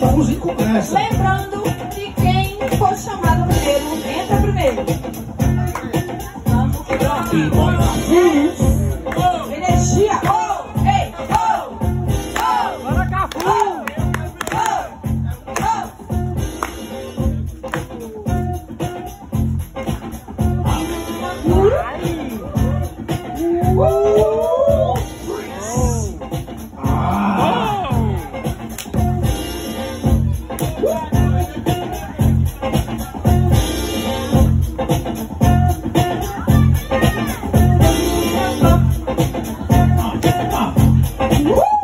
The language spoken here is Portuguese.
Vamos em conversa. Lembrando que quem for chamado primeiro. Entra primeiro. Vamos que vamos. Energia. bora. ei, Energia. Oh, ei, oh, oh. Bora, Cafu. Oh. Woo! Woo!